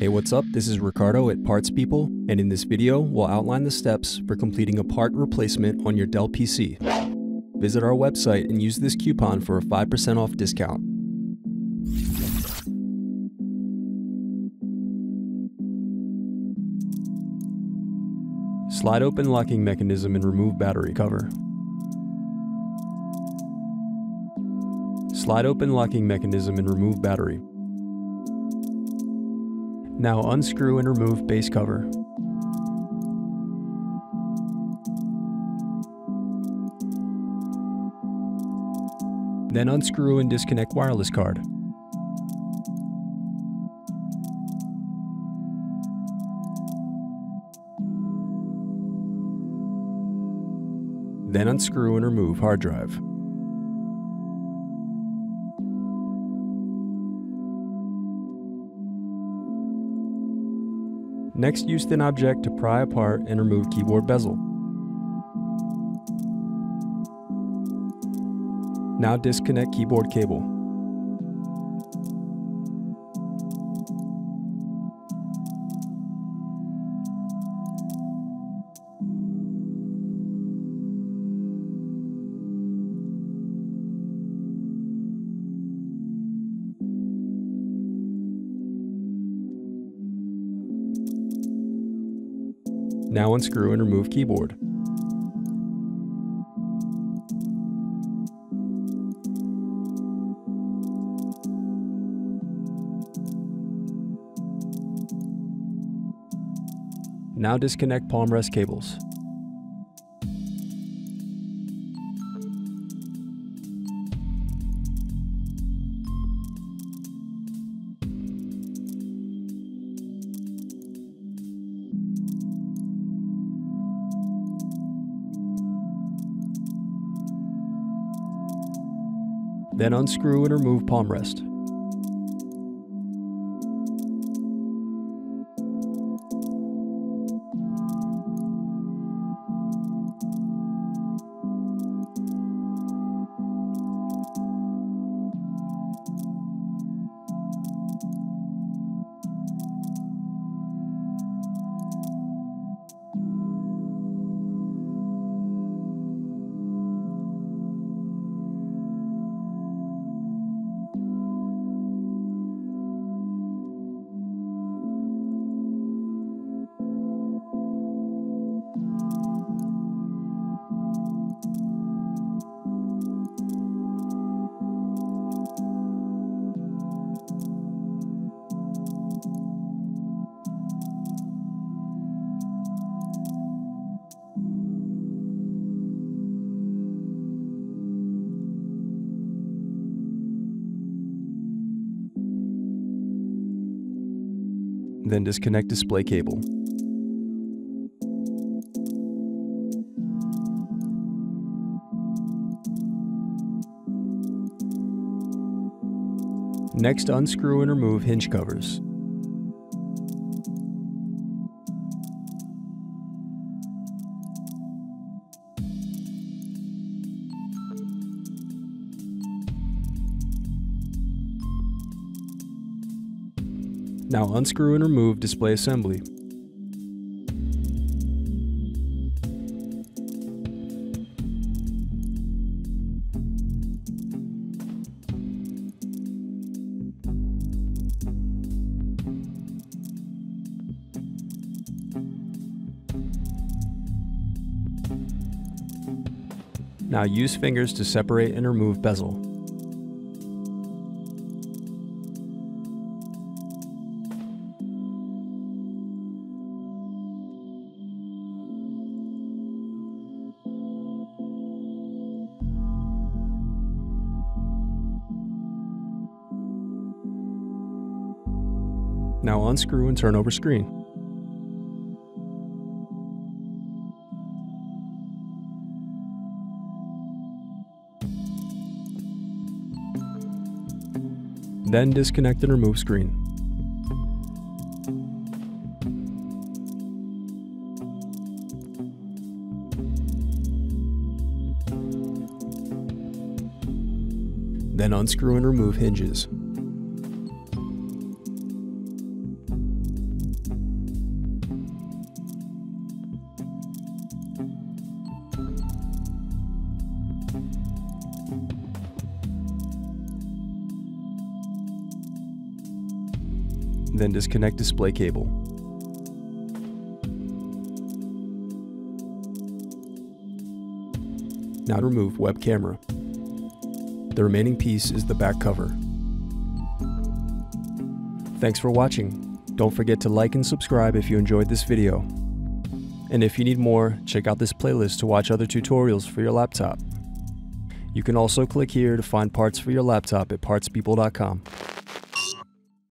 Hey, what's up? This is Ricardo at Parts People, and in this video, we'll outline the steps for completing a part replacement on your Dell PC. Visit our website and use this coupon for a 5% off discount. Slide open locking mechanism and remove battery cover. Slide open locking mechanism and remove battery. Now unscrew and remove base cover. Then unscrew and disconnect wireless card. Then unscrew and remove hard drive. Next, use thin object to pry apart and remove keyboard bezel. Now disconnect keyboard cable. Now unscrew and remove keyboard. Now disconnect palm rest cables. Then unscrew and remove palm rest. Then disconnect display cable. Next, unscrew and remove hinge covers. Now unscrew and remove display assembly. Now use fingers to separate and remove bezel. Now unscrew and turn over screen. Then disconnect and remove screen. Then unscrew and remove hinges. Then disconnect display cable. Now remove web camera. The remaining piece is the back cover. Thanks for watching. Don't forget to like and subscribe if you enjoyed this video. And if you need more, check out this playlist to watch other tutorials for your laptop. You can also click here to find parts for your laptop at parts-people.com.